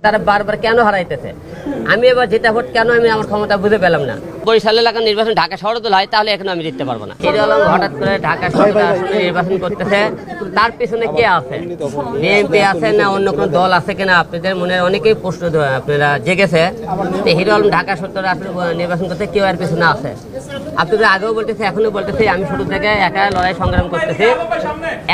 তারা বারবার কেন হারাইতেছে? আমি এবার যেটা ভোট কেন? আমি আমার ক্ষমতা বুঝে পেলাম না। বরিশাল এলাকার নির্বাচন ঢাকা শহরে তো হয় তাহলে এখন আমি জিততে পারব না। হিরো আলম হঠাৎ করে ঢাকা শহরে আসলে নির্বাচন করতেছে। তার পিছনে কে আছে? বিএনপি আছে না অন্য কোনো দল আছে কিনা? আপনাদের মনে অনেকেই প্রশ্ন আপনারা জেগেছে। হিরো আলম ঢাকা সত্তর আসলে নির্বাচন করতে কেউ এর পিছনে আছে? আপনাদের আগেও বলতেছে এখনও বলতেছে আমি শুরু থেকে একা লড়াই সংগ্রাম করতেছি।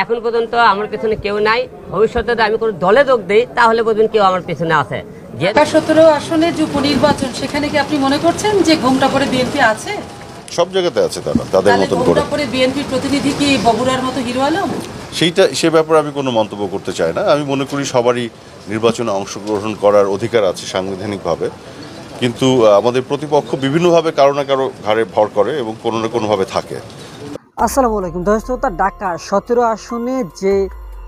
এখন পর্যন্ত আমার পিছনে কেউ নাই। ভবিষ্যতে আমি কোনো দলে যোগ দিই তাহলে বলবেন কেউ আমার পিছনে আছে। ঢাকা সতেরো আসনে যে উপনির্বাচন সেখানে কি আপনি মনে করছেন যে ঘোমটা করে বিএনপি আছে? সব জায়গাতে আছে তারা তাদের মতন করে। বিএনপির প্রতিনিধি কি বগুড়ার মতো হিরো আলম? সেইটা সে ব্যাপারে আমি কোনো মন্তব্য করতে চাই না। আমি মনে করি সবারই নির্বাচনে অংশগ্রহণ করার অধিকার আছে সাংবিধানিকভাবে। কিন্তু আমাদের প্রতিপক্ষ বিভিন্নভাবে কারও না কারও ঘাড়ে ভর করে এবং কোনো না কোনোভাবে থাকে। আসসালামু আলাইকুম। দর্শকতা ঢাকা সতেরো আসনে যে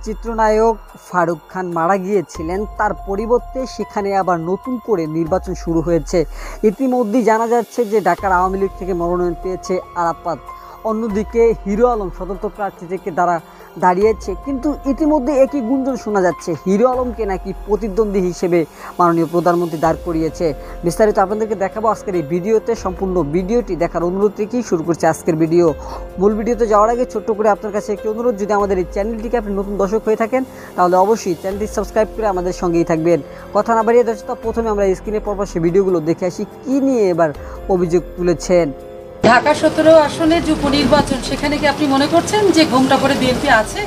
চিত্রনায়ক ফারুক খান মারা গিয়েছিলেন। তার পরিবর্তে সেখানে আবার নতুন করে নির্বাচন শুরু হয়েছে। ইতিমধ্যেই জানা যাচ্ছে যে ঢাকার আওয়ামী লীগ থেকে মনোনয়ন পেয়েছে আরাপাত অন্যদিকে হিরো আলম স্বতন্ত্র প্রার্থী থেকে তারা দাঁড়িয়েছে। কিন্তু ইতিমধ্যে একই গুঞ্জন শোনা যাচ্ছে। হিরো আলমকে নাকি প্রতিদ্বন্দ্বী হিসেবে মাননীয় প্রধানমন্ত্রী দাঁড় করিয়েছে। বিস্তারিত আপনাদেরকে দেখাবো আজকের এই ভিডিওতে। সম্পূর্ণ ভিডিওটি দেখার অনুরোধ রেখেই শুরু করছে আজকের ভিডিও। মূল ভিডিওতে যাওয়ার আগে ছোট্ট করে আপনার কাছে একটি অনুরোধ, যদি আমাদের এই চ্যানেলটিকে আপনি নতুন দর্শক হয়ে থাকেন, তাহলে অবশ্যই চ্যানেলটি সাবস্ক্রাইব করে আমাদের সঙ্গেই থাকবেন। কথা না বাড়িয়ে, দর্শক, প্রথমে আমরা স্ক্রিনে পরপর সেই ভিডিওগুলো দেখে আসি, কী নিয়ে এবার অভিযোগ তুলেছেন। ঢাকা সতেরো আসনে যে উপনির্বাচন সেখানে কি আপনি মনে করছেন যে ঘোমটা করে বিএনপি আছে?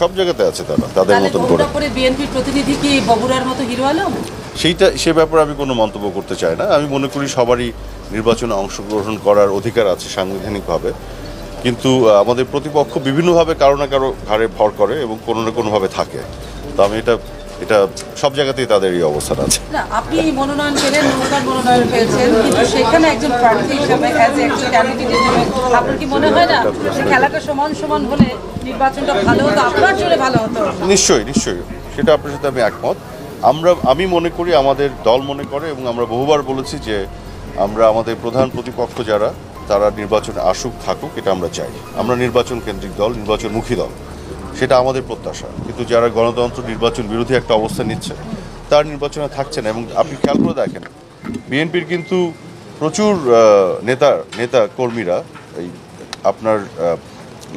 সব জায়গাতে আছে তারা তাদের মতন করে ঘোমটা করে। বিএনপির প্রতিনিধি কি বগুড়ার মতো হিরো আলম? সেইটা সে ব্যাপারে আমি কোনো মন্তব্য করতে চাই না। আমি মনে করি সবারই নির্বাচনে অংশগ্রহণ করার অধিকার আছে সাংবিধানিকভাবে। কিন্তু আমাদের প্রতিপক্ষ বিভিন্নভাবে কারও না কারও ঘাড়ে ভর করে এবং কোনো না কোনোভাবে থাকে। তো আমি এটা এটা সব জায়গাতেই তাদের এই অবস্থান আছে। না আপনি মনোনয়ন পেলেন নৌকার মনোনয়ন পেয়েছেন কিন্তু সেখানে একজন প্রার্থী হিসাবে অ্যাজ একজন ক্যান্ডিডেট হিসেবে আপনার কি মনে হয় না যে খেলাটা সমান সমান হলে নির্বাচনটা ভালো হতো আপনার জন্য ভালো হতো? নিশ্চয়ই নিশ্চয়ই। সেটা আপনার সাথে আমি একমত। আমরা আমি মনে করি আমাদের দল মনে করে এবং আমরা বহুবার বলেছি যে আমরা আমাদের প্রধান প্রতিপক্ষ যারা তারা নির্বাচনে আসুক থাকুক এটা আমরা চাই। আমরা নির্বাচন কেন্দ্রিক দল নির্বাচনমুখী দল। সেটা আমাদের প্রত্যাশা। কিন্তু যারা গণতন্ত্র নির্বাচন বিরোধী একটা অবস্থান নিচ্ছে, তার নির্বাচনে থাকছে না। এবং আপনি খেয়াল করে দেখেন, বিএনপির কিন্তু প্রচুর নেতা নেতা কর্মীরা এই আপনার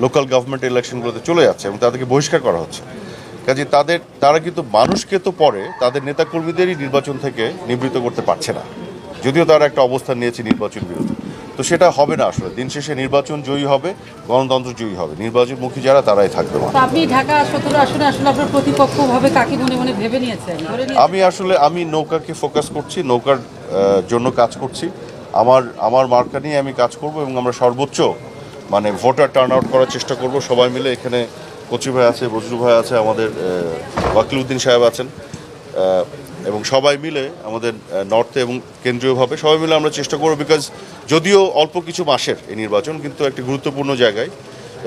লোকাল গভর্নমেন্ট ইলেকশনগুলোতে চলে যাচ্ছে এবং তাদেরকে বহিষ্কার করা হচ্ছে। কাজে তাদের, তারা কিন্তু মানুষকে তো পরে তাদের নেতাকর্মীদেরই নির্বাচন থেকে নিবৃত্ত করতে পারছে না। যদিও তারা একটা অবস্থান নিয়েছে নির্বাচন বিরোধী। তো সেটা হবে না আসলে। দিন শেষে নির্বাচন জয়ী হবে গণতন্ত্র জয়ী হবে। নির্বাচনমুখী যারা তারাই থাকবে আপনি ঢাকা সতেরো আসনে আসলে আপনার প্রতিপক্ষ ভাবে কাকে মনে মনে ভেবে নিয়েছেন? আমি আসলে আমি নৌকাকে ফোকাস করছি নৌকার জন্য কাজ করছি। আমার আমার মার্কা নিয়ে আমি কাজ করব এবং আমরা সর্বোচ্চ মানে ভোটার টার্ন আউট করার চেষ্টা করব। সবাই মিলে এখানে কচি ভাই আছে বজরু ভাই আছে আমাদের আহ, ওয়াকিল উদ্দিন সাহেব আছেন। এবং সবাই মিলে আমাদের নর্থে এবং কেন্দ্রীয়ভাবে সবাই মিলে আমরা চেষ্টা করব বিকজ যদিও অল্প কিছু মাসের এই নির্বাচন কিন্তু একটি গুরুত্বপূর্ণ জায়গায়।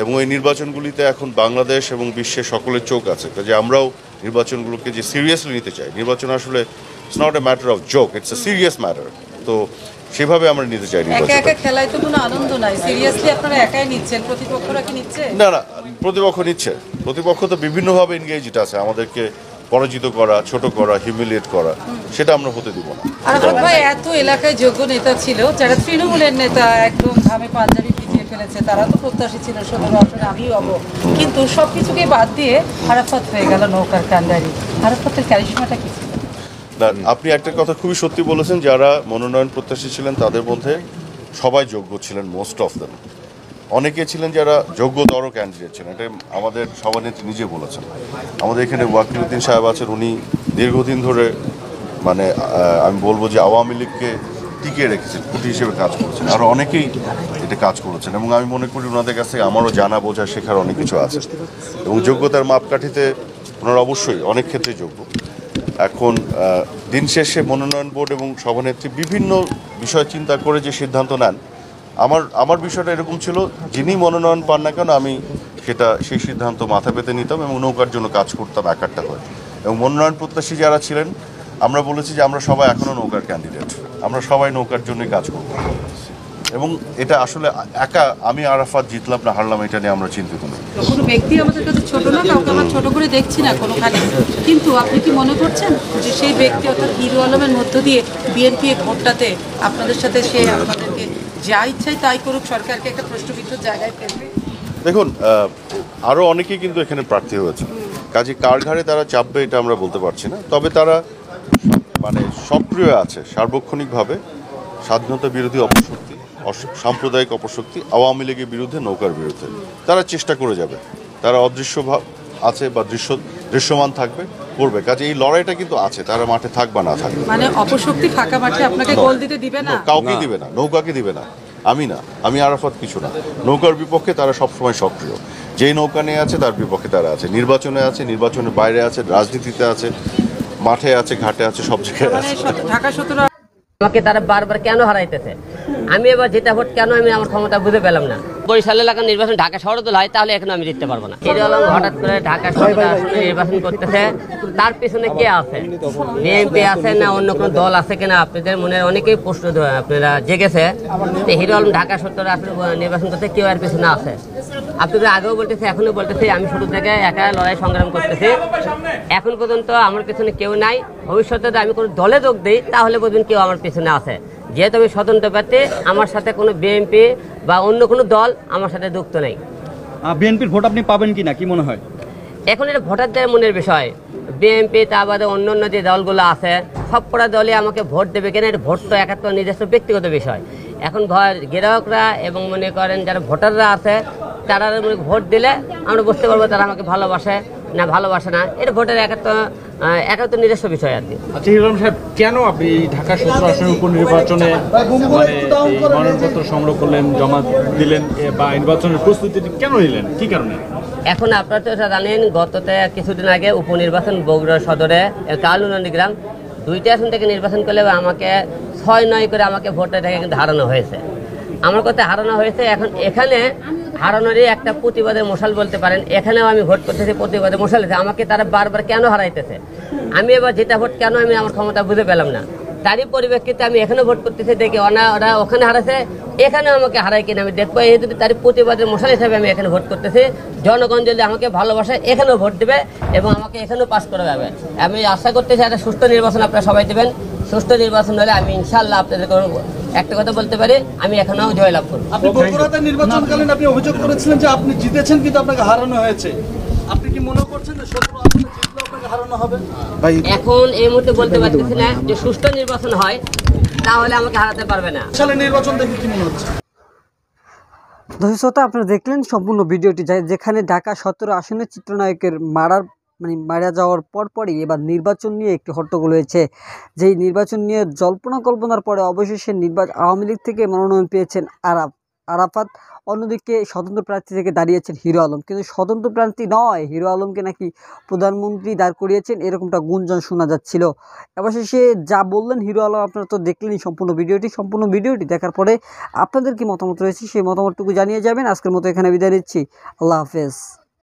এবং এই নির্বাচনগুলিতে এখন বাংলাদেশ এবং বিশ্বের সকলের চোখ আছে। যে আমরাও নির্বাচনগুলোকে যে সিরিয়াসলি নিতে চাই নির্বাচন আসলে it's not a matter of joke it's a serious matter তো সেভাবে আমরা নিতে চাই না না প্রতিপক্ষ নিচ্ছে। প্রতিপক্ষ তো বিভিন্নভাবে এনগেজড আছে। আমাদেরকে পরাজিত করা ছোট করা হিউমিলিয়েট করা সেটা আমরা হতে দিব না। আরাফাত ভাই এত এলাকায় যোগ্য নেতা ছিল যারা তৃণমূলের নেতা একদম ঘামে পাঞ্জাবি পিটিয়ে ফেলেছে তারা তো প্রত্যাশী ছিল সদর আসলে আমিও হব। কিন্তু সবকিছুকে বাদ দিয়ে আরাফাত হয়ে গেল নৌকার কান্ডারি আরাফাতের ক্যারিশমাটা কি? ছিল আপনি একটা কথা খুবই সত্যি বলেছেন যারা মনোনয়ন প্রত্যাশী ছিলেন তাদের মধ্যে সবাই যোগ্য ছিলেন মোস্ট অফ দেম অনেকে ছিলেন যারা যোগ্যতর ক্যান্ডিডেট ছিলেন। এটা আমাদের সভানেত্রী নিজে বলেছেন। আমাদের এখানে ওয়াকিলউদ্দিন সাহেব আছেন, উনি দীর্ঘদিন ধরে মানে আমি বলব যে আওয়ামী লীগকে টিকিয়ে রেখেছেন, খুঁটি হিসেবে কাজ করেছেন। আরও অনেকেই এটা কাজ করেছেন এবং আমি মনে করি ওনাদের কাছ থেকে আমারও জানা, বোঝা, শেখার অনেক কিছু আছে। এবং যোগ্যতার মাপকাঠিতে ওনারা অবশ্যই অনেক ক্ষেত্রে যোগ্য। এখন দিন শেষে মনোনয়ন বোর্ড এবং সভানেত্রী বিভিন্ন বিষয় চিন্তা করে যে সিদ্ধান্ত নেন আমার আমার বিষয়টা এরকম ছিল, যিনি মনোনয়ন পান না কেন, আমি সেটা, সেই সিদ্ধান্ত মাথা পেতে নিতাম এবং নৌকার জন্য কাজ করতাম একারটা করে। এবং মনোনয়ন প্রত্যাশী যারা ছিলেন, আমরা বলেছি যে আমরা সবাই এখনও নৌকার ক্যান্ডিডেট আমরা সবাই নৌকার জন্যই কাজ করব। এবং এটা আসলে একা আমি আরাফাত জিতলাম না, হারলাম, এটা নিয়ে আমরা চিন্তিত নই কোনো ব্যক্তি আমাদের কাছে ছোট না, কাউকে আমরা ছোট করে দেখছি না কোনোখানে। কিন্তু আপনি কি মনে করছেন যে সেই ব্যক্তি অর্থাৎ হিরো আলমের মধ্য দিয়ে বিএনপি ভোটটাতে আপনাদের সাথে সে আপনাদেরকে যা ইচ্ছাই তাই করুক, সরকারকে একটা প্রশ্নবিদ্ধ জায়গায় ফেলবে। দেখুন আরও অনেকেই কিন্তু এখানে প্রার্থী হয়েছে। কাজে কার ঘাড়ে তারা চাপবে এটা আমরা বলতে পারছি না। তবে তারা মানে সক্রিয় আছে সার্বক্ষণিকভাবে। স্বাধীনতা বিরোধী অপশক্তি সাম্প্রদায়িক অপশক্তি, আওয়ামী লীগের বিরুদ্ধে নৌকার বিরুদ্ধে। তারা চেষ্টা করে যাবে। তারা অদৃশ্য আছে বা দৃশ্য দৃশ্যমান থাকবে করবে। কাজে এই লড়াইটা কিন্তু আছে তারা মাঠে থাকবে না থাকবে। মানে অপশক্তি ফাঁকা মাঠে আপনাকে গোল দিতে দিবে না? কাউকে দিবে না নৌকাকে দিবে না। আমি না আমি আরাফাত কিছু না। নৌকার বিপক্ষে তারা সবসময় সক্রিয়। যেই নৌকা নিয়ে আছে তার বিপক্ষে তারা আছে। নির্বাচনে আছে নির্বাচনের বাইরে আছে রাজনীতিতে আছে মাঠে আছে ঘাটে আছে সব জায়গায় মানে আছে। আমাকে তারা বারবার কেন হারাইতেছে? আমি এবার যেটা ভোট কেন আমি আমার ক্ষমতা বুঝে পেলাম না। বরিশাল এলাকার নির্বাচন ঢাকা শহরে তো হয় তাহলে এখন আমি জিততে পারব না। হিরো আলম হঠাৎ করে ঢাকা শহরে আসলে নির্বাচন করতেছে তার পিছনে কে আছে? বিএনপি আছে না অন্য কোনো দল আছে কিনা? আপনাদের মনে অনেকেই প্রশ্ন আপনারা জেগেছে হিরো আলম ঢাকা সত্তরে আসলে নির্বাচন করতে কেউ এর পিছনে আছে। আপনাদের আগেও বলতেছে এখনও বলতেছে আমি শুরু থেকে একা লড়াই সংগ্রাম করতেছি। এখন পর্যন্ত আমার পেছনে কেউ নাই। ভবিষ্যতে যদি আমি কোনো দলে যোগ দিই তাহলে বলবেন কেউ আমার পিছনে আছে। যেহেতু আমি স্বতন্ত্র প্রার্থী আমার সাথে কোনো বিএনপি বা অন্য কোনো দল আমার সাথে যুক্ত নেই। বিএনপির ভোট আপনি পাবেন কি না কি মনে হয়? এখন এটা ভোটারদের মনের বিষয়। বিএনপি তা বাদে অন্য অন্য যে দলগুলো আছে সব কটা দলই আমাকে ভোট দেবে কেন এটা ভোট তো একাত্ম নিজস্ব ব্যক্তিগত বিষয়। এখন ঘর গ্রাহকরা এবং মনে করেন যারা ভোটাররা আছে তারা ভোট দিলে আমরা বুঝতে পারব তারা আমাকে ভালোবাসে না ভালোবাসে না। এটা ভোটের একাত্ম আহ, একাত্ম নিজস্ব বিষয় আর কি। আচ্ছা সাহেব কেন আপনি ঢাকা সত্তর আসনের উপনির্বাচনে মানে মনোনয়নপত্র সংগ্রহ করলেন জমা দিলেন বা নির্বাচনের প্রস্তুতি কেন নিলেন? কি কারণে? এখন আপনারা তো এটা জানেন গততে কিছুদিন আগে উপনির্বাচন বগুড়া সদরে কালুনন্দী গ্রাম দুইটা আসন থেকে নির্বাচন করলে আমাকে ছয় নয় করে আমাকে ভোটটা থেকে হারানো হয়েছে। আমার কথা হারানো হয়েছে, এখন এখানে হারানোরই একটা প্রতিবাদের মশাল বলতে পারেন। এখানেও আমি ভোট করতেছি, প্রতিবাদের মশাল আমাকে তারা বারবার কেন হারাইতেছে? আমি এবার যেটা ভোট, কেন আমি আমার ক্ষমতা বুঝে পেলাম না? তারই পরিপ্রেক্ষিতে আমি এখানে ভোট করতেছি, দেখি ওনা ওরা ওখানে হারাছে এখানে আমাকে হারাই কিনা আমি দেখব। এই যদি তারই প্রতিবাদের মশাল হিসাবে আমি এখানে ভোট করতেছি, জনগণ যদি আমাকে ভালোবাসে, এখানেও ভোট দেবে এবং আমাকে এখানেও পাস করে যাবে। আমি আশা করতেছি একটা সুস্থ নির্বাচন আপনারা সবাই দেবেন। সুস্থ নির্বাচন হলে আমি ইনশাল্লাহ আপনাদের একটা কথা বলতে পারি আমি এখানেও জয়লাভ করব। আপনি বগুড়াতে নির্বাচনকালীন আপনি অভিযোগ করেছিলেন যে আপনি জিতেছেন কিন্তু আপনাকে হারানো হয়েছে। আপনি কি মনে করছেন যে আপনাকে হারানো হবে? এখন এই মুহূর্তে বলতে পারতেছি না যে সুস্থ নির্বাচন হয় তাহলে আমাকে হারাতে পারবে না। নির্বাচন দেখে কি মনে হচ্ছে? দর্শক আপনারা দেখলেন সম্পূর্ণ ভিডিওটি। যেখানে ঢাকা সতেরো আসনের চিত্রনায়কের মারার মানে মারা যাওয়ার পরপরই এবার নির্বাচন নিয়ে একটি হট্টগোল হয়েছে। যেই নির্বাচন নিয়ে জল্পনা কল্পনার পরে অবশেষে নির্বাচন আওয়ামী লীগ থেকে মনোনয়ন পেয়েছেন আরাফ আরাফাত, অন্যদিকে স্বতন্ত্র প্রার্থী থেকে দাঁড়িয়েছেন হিরো আলম। কিন্তু স্বতন্ত্র প্রার্থী নয়, হিরো আলমকে নাকি প্রধানমন্ত্রী দাঁড় করিয়েছেন এরকমটা গুঞ্জন শোনা যাচ্ছিল। অবশেষে যা বললেন হিরো আলম আপনারা তো দেখলেনই সম্পূর্ণ ভিডিওটি। সম্পূর্ণ ভিডিওটি দেখার পরে আপনাদের কি মতামত রয়েছে সেই মতামতটুকু জানিয়ে যাবেন। আজকের মতো এখানে বিদায় নিচ্ছি। আল্লাহ হাফেজ।